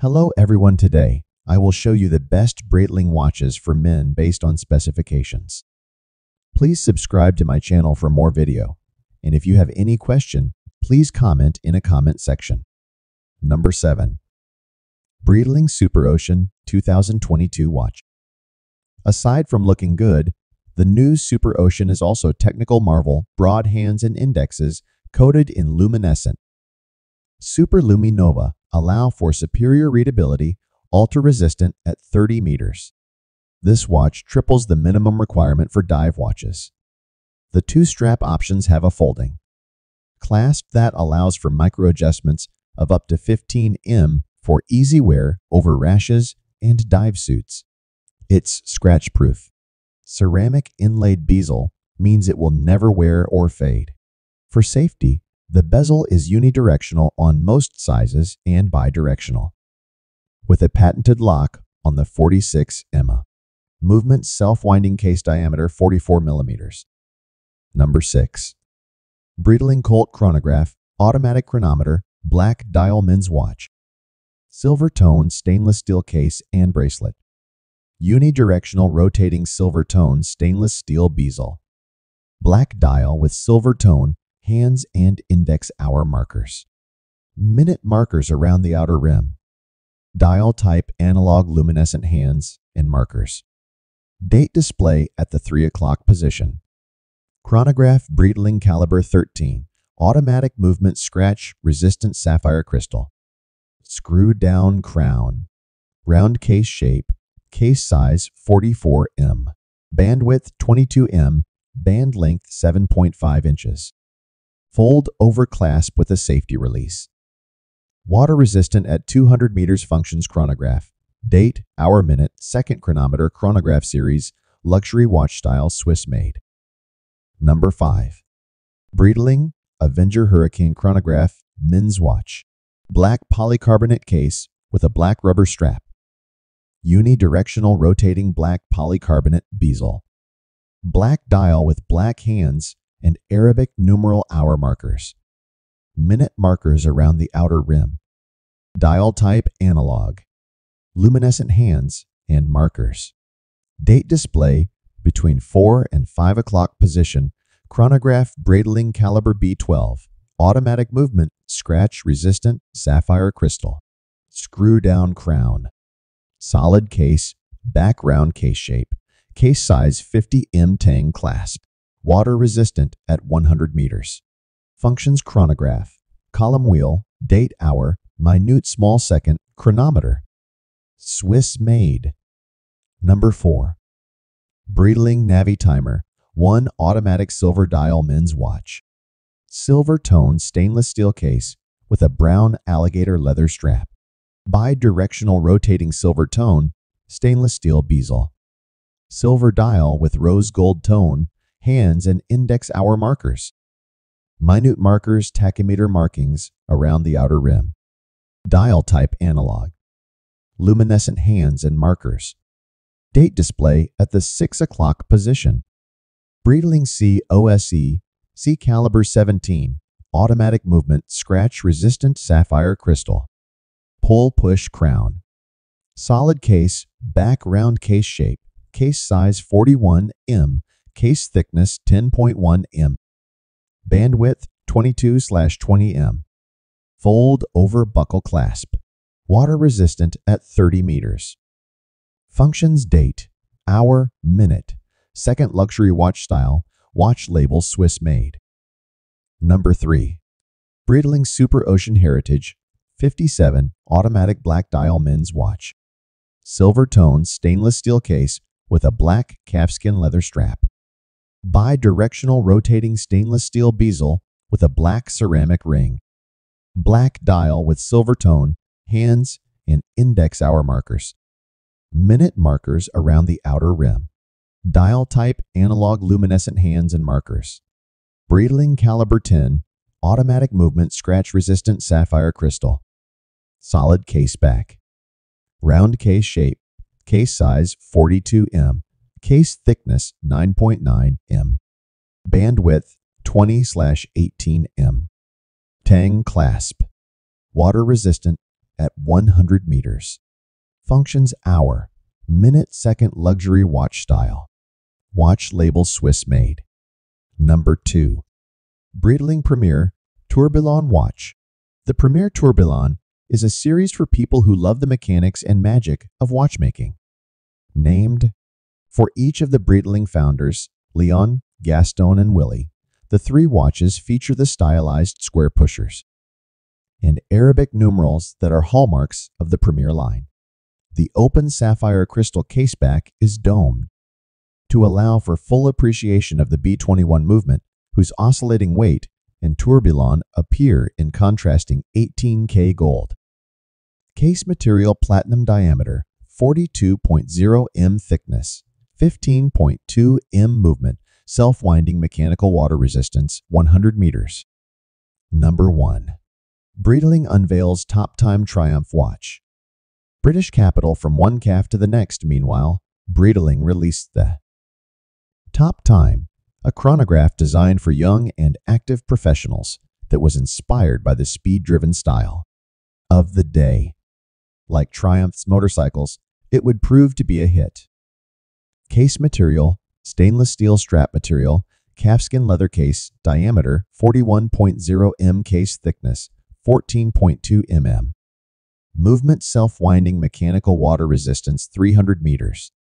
Hello everyone today. I will show you the best Breitling watches for men based on specifications. Please subscribe to my channel for more video. And if you have any question, please comment in a comment section. Number 7. Breitling Superocean 2022 watch. Aside from looking good, the new Superocean is also technical marvel, broad hands and indexes coated in luminescent. Super Luminova allow for superior readability, ultra resistant at 30 meters. This watch triples the minimum requirement for dive watches. The two strap options have a folding clasp that allows for micro adjustments of up to 15 m for easy wear over rashes and dive suits. It's scratch proof. Ceramic inlaid bezel means it will never wear or fade. For safety, the bezel is unidirectional on most sizes and bidirectional. With a patented lock on the 46 EMA. Movement self-winding case diameter 44 millimeters. Number 6. Breitling Colt Chronograph Automatic Chronometer Black Dial Men's Watch. Silver tone stainless steel case and bracelet. Unidirectional rotating silver tone stainless steel bezel. Black dial with silver tone hands and index hour markers. Minute markers around the outer rim. Dial type analog luminescent hands and markers. Date display at the 3 o'clock position. Chronograph Breitling Caliber 13. Automatic movement scratch resistant sapphire crystal. Screw down crown. Round case shape. Case size 44M. Bandwidth 22M. Band length 7.5 inches. Fold over clasp with a safety release. Water resistant at 200 meters functions chronograph. Date, hour, minute, second chronometer chronograph series, luxury watch style Swiss made. Number 5. Breitling Avenger Hurricane Chronograph Men's Watch. Black polycarbonate case with a black rubber strap. Unidirectional rotating black polycarbonate bezel. Black dial with black hands and Arabic numeral hour markers. Minute markers around the outer rim. Dial type analog. Luminescent hands and markers. Date display between 4 and 5 o'clock position. Chronograph Breitling Caliber B12. Automatic movement, scratch resistant, sapphire crystal. Screw down crown. Solid case, background case shape. Case size 50 M Tang clasp water resistant at 100 meters. Functions chronograph, column wheel, date hour, minute small second, chronometer. Swiss made. Number 4. Breitling Navitimer, one automatic silver dial men's watch. Silver tone stainless steel case with a brown alligator leather strap. Bi-directional rotating silver tone, stainless steel bezel. Silver dial with rose gold tone hands, and index hour markers. Minute markers, tachymeter markings around the outer rim. Dial type analog. Luminescent hands and markers. Date display at the 6 o'clock position. Breitling C OSE C caliber 17 automatic movement scratch resistant sapphire crystal. Pull push crown. Solid case, back round case shape, case size 41 M Case thickness 10.1 m. Bandwidth 22 20 m. Fold over buckle clasp. Water resistant at 30 meters. Functions date, hour, minute. Second luxury watch style, watch label Swiss made. Number 3. Breitling Superocean Heritage 57 automatic black dial men's watch. Silver tone stainless steel case with a black calfskin leather strap bi-directional rotating stainless steel bezel with a black ceramic ring, black dial with silver tone, hands, and index hour markers, minute markers around the outer rim, dial type analog luminescent hands and markers, Breitling caliber 10, automatic movement scratch resistant sapphire crystal, solid case back, round case shape, case size 42M, Case thickness 9.9 m. Bandwidth 20 18 m. Tang clasp. Water resistant at 100 meters. Functions hour, minute second luxury watch style. Watch label Swiss made. Number 2. Breitling Premier Tourbillon Watch. The Premier Tourbillon is a series for people who love the mechanics and magic of watchmaking. Named for each of the Breitling founders, Leon, Gaston, and Willy, the three watches feature the stylized square pushers and Arabic numerals that are hallmarks of the Premier line. The open sapphire crystal caseback is domed to allow for full appreciation of the B21 movement, whose oscillating weight and tourbillon appear in contrasting 18K gold. Case material platinum diameter, 42.0 m thickness, 15.2 m movement, self-winding mechanical water resistance, 100 meters. Number 1. Breitling unveils Top Time Triumph Watch. British capital from one calf to the next, meanwhile, Breitling released the Top Time, a chronograph designed for young and active professionals that was inspired by the speed-driven style of the day. Like Triumph's motorcycles, it would prove to be a hit. Case material, stainless steel strap material, calfskin leather case, diameter 41.0 m case thickness, 14.2 mm. Movement self-winding mechanical water resistance 300 meters.